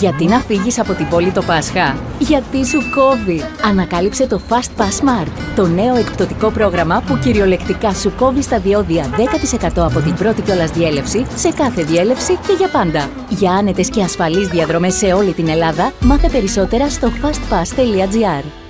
Γιατί να φύγεις από την πόλη το Πάσχα; Γιατί σου κόβει! Ανακάλυψε το Fast Pass Smart, το νέο εκπτωτικό πρόγραμμα που κυριολεκτικά σου κόβει στα διόδια 10% από την πρώτη κιόλας διέλευση σε κάθε διέλευση και για πάντα. Για άνετες και ασφαλείς διαδρομές σε όλη την Ελλάδα, μάθε περισσότερα στο fastpass.gr.